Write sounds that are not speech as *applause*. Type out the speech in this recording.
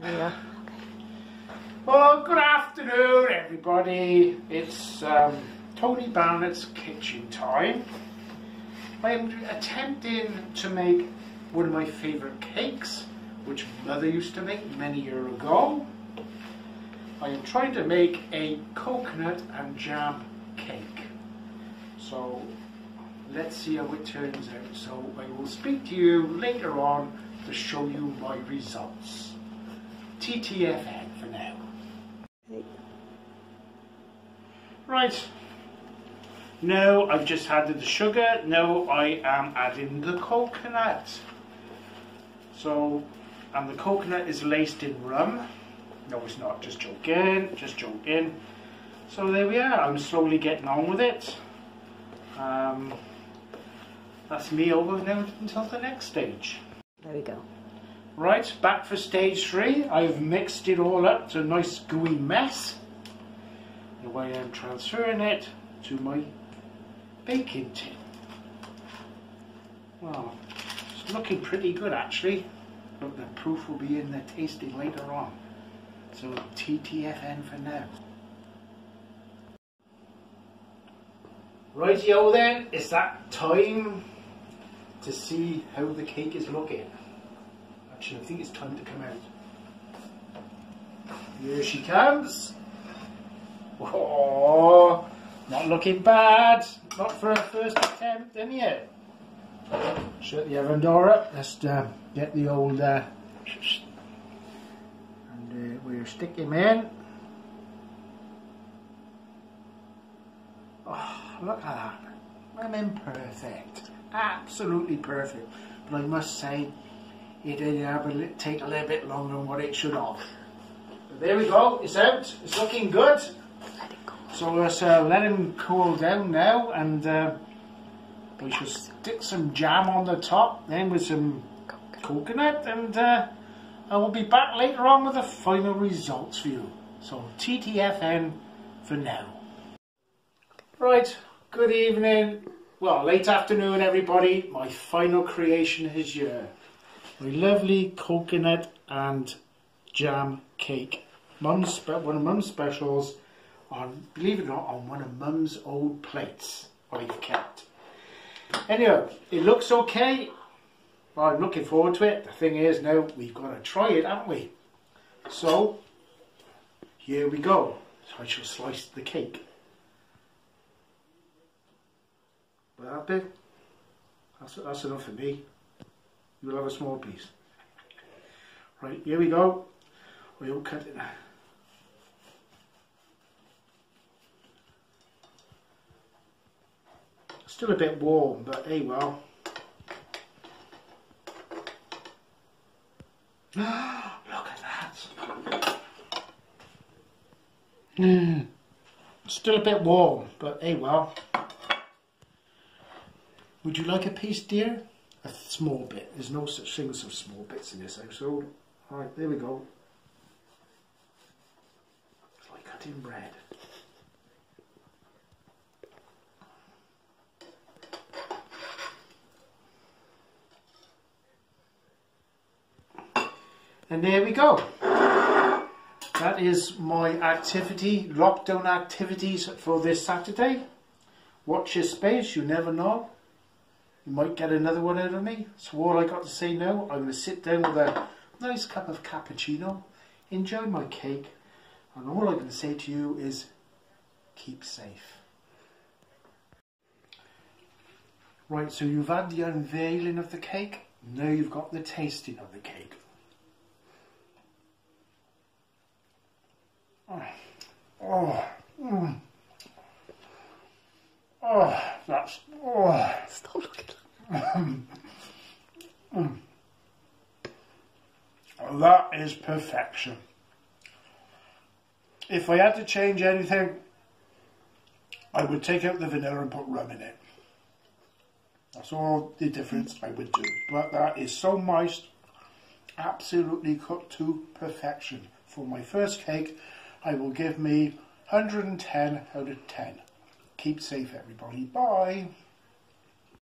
Yeah. Well, good afternoon, everybody. It's um, Tony Barnett's kitchen time. I am attempting to make one of my favourite cakes, which Mother used to make many years ago. I am trying to make a coconut and jam cake. So let's see how it turns out. So I will speak to you later on to show you my results. TTFN for now. Right. Now I've just added the sugar. Now I am adding the coconut. So, and the coconut is laced in rum. No, it's not. Just joking. Just joking. So there we are. I'm slowly getting on with it. Um, that's me over now until the next stage. There we go. Right, back for stage three. I've mixed it all up to a nice gooey mess. Now I am transferring it to my baking tin. Well, it's looking pretty good actually. But the proof will be in the tasting later on. So TTFN for now. Rightio then, it's that time to see how the cake is looking. I think it's time to come out. Here she comes. Oh, not looking bad. Not for a first attempt, any Shut the oven door up. Let's uh, get the old uh, and uh, we'll stick him in. Oh, look at that. I'm imperfect. Absolutely perfect. But I must say, it did have take a little bit longer than what it should have. But there we go. It's out. It's looking good. So let's uh, let him cool down now and uh, we should stick some jam on the top then with some Coconut. coconut and uh, I will be back later on with the final results for you. So TTFN for now. Right, good evening. Well, late afternoon everybody. My final creation is here. My lovely coconut and jam cake. Mum's one of Mum's specials on, believe it or not, on one of Mum's old plates I've kept. Anyway, it looks okay. Well, I'm looking forward to it. The thing is now we've got to try it, haven't we? So, here we go. So I shall slice the cake. Well, that big? That's, that's enough for me. You'll have a small piece. Right, here we go. We'll cut it. Still a bit warm, but hey well. *gasps* Look at that. Mm. Still a bit warm, but hey well. Would you like a piece, dear? A small bit. There's no such thing as small bits in this household. Alright, there we go. It's like cutting bread. And there we go. That is my activity, lockdown activities for this Saturday. Watch your space, you never know. You might get another one out of me. So all I got to say now, I'm going to sit down with a nice cup of cappuccino, enjoy my cake, and all going to say to you is keep safe. Right, so you've had the unveiling of the cake, now you've got the tasting of the cake. Oh, mm. oh, that's, oh. Stop looking. Hmm. That is perfection. If I had to change anything, I would take out the vanilla and put rum in it. That's all the difference I would do. But that is so moist, absolutely cooked to perfection. For my first cake, I will give me 110 out of 10. Keep safe, everybody. Bye.